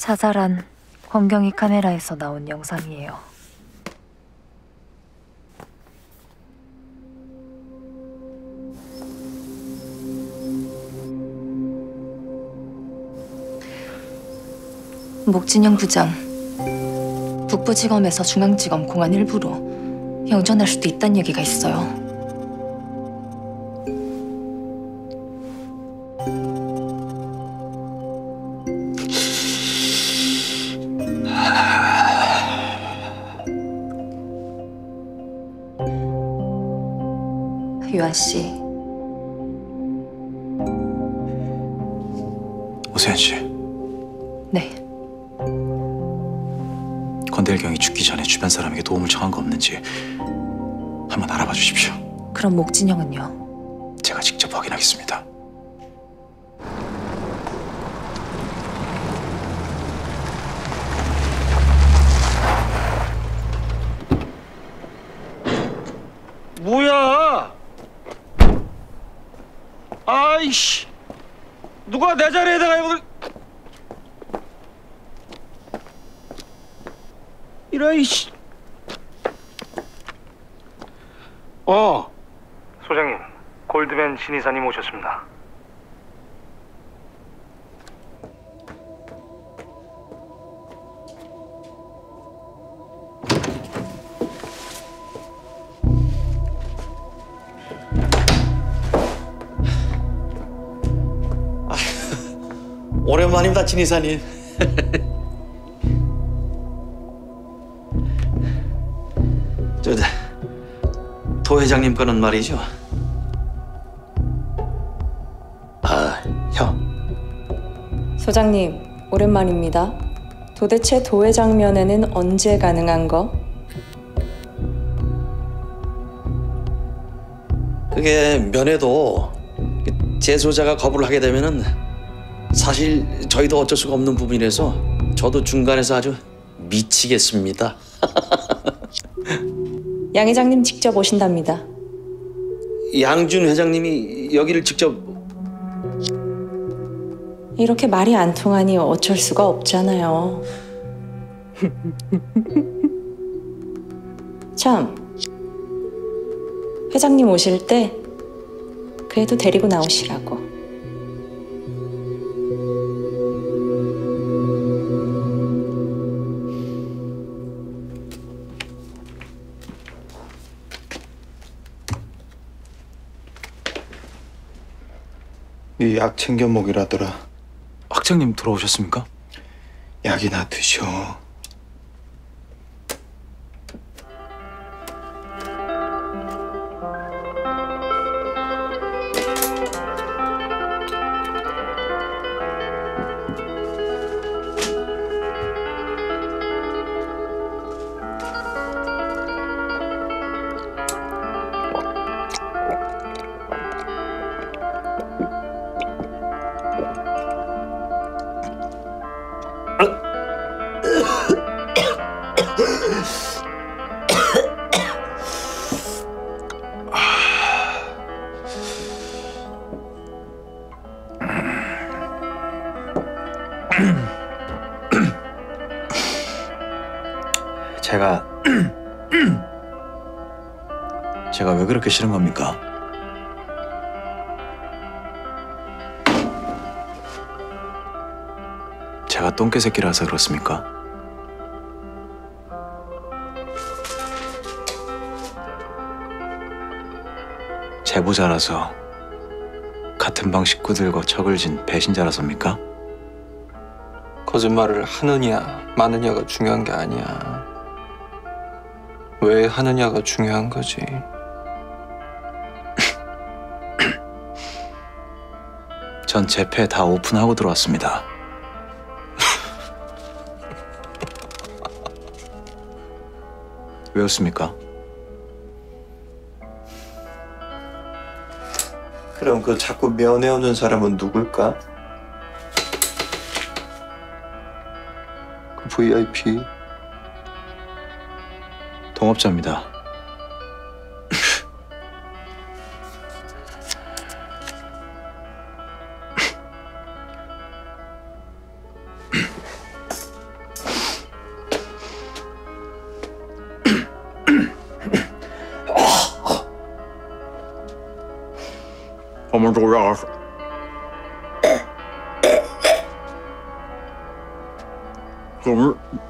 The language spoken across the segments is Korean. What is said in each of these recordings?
자잘한 검경이 카메라에서 나온 영상이에요. 목진영 부장 북부지검에서 중앙지검 공안 일부로 영전할 수도 있다는 얘기가 있어요. 씨, 오세현 씨, 네. 권대일경이 죽기 전에 주변 사람에게 도움을 청한 거 없는지 한번 알아봐 주십시오. 그럼 목진영은요? 제가 직접 확인하겠습니다. 뭐야? 아 이씨, 누가 내 자리에다가 이걸 이라이씨. 어, 소장님, 골드맨 신이사님 오셨습니다. 오랜만입니다, 진 이사님. 저, 도 회장님 거는 말이죠. 아, 형. 소장님, 오랜만입니다. 도대체 도회 장면에는 언제 가능한 거? 그게 면회도 제소자가 거부를 하게 되면은 사실 저희도 어쩔 수가 없는 부분이라서 저도 중간에서 아주 미치겠습니다. 양 회장님 직접 오신답니다. 양준 회장님이 여기를 직접 이렇게 말이 안 통하니 어쩔 수가 없잖아요. 참, 회장님 오실 때 그래도 데리고 나오시라고. 이 약 챙겨 먹이라더라. 학장님 돌아오셨습니까? 약이나 드셔. 제가 제가 왜 그렇게 싫은 겁니까? 제가 똥개 새끼라서 그렇습니까? 제보자라서 같은 방 식구들과 척을 진 배신자라서입니까? 거짓말을 하느냐 마느냐가 중요한 게 아니야. 왜 하느냐가 중요한 거지. 전 재패 다 오픈하고 들어왔습니다. 왜 웃습니까? 그럼 그 자꾸 면회 오는 사람은 누굴까? VIP 동업자입니다. 어머, 돌아가. 서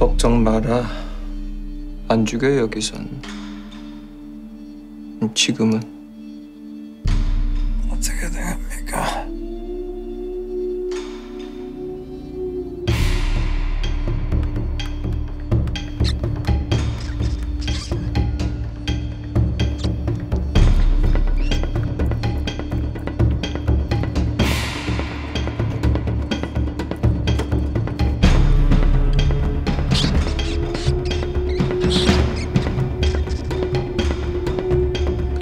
걱정 마라. 안 죽여 여기선. 지금은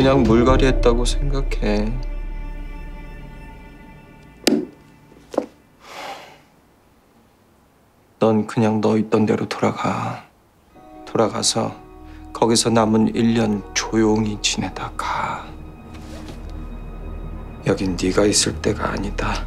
그냥 물갈이 했다고 생각해. 넌 그냥 너 있던 대로 돌아가. 돌아가서 거기서 남은 1년 조용히 지내다 가. 여긴 네가 있을 때가 아니다.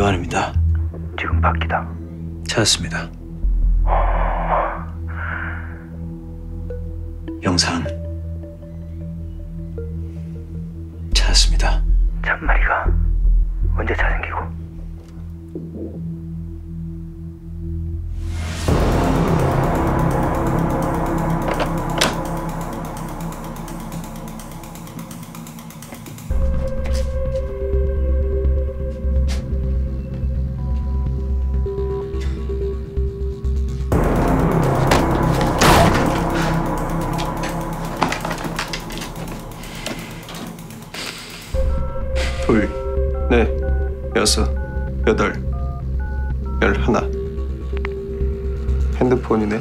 요한입니다. 지금 바뀌다. 찾았습니다. 영상 찾았습니다. 참말이가 언제 잘생기고? 넷, 여섯, 여덟, 열하나. 핸드폰이네.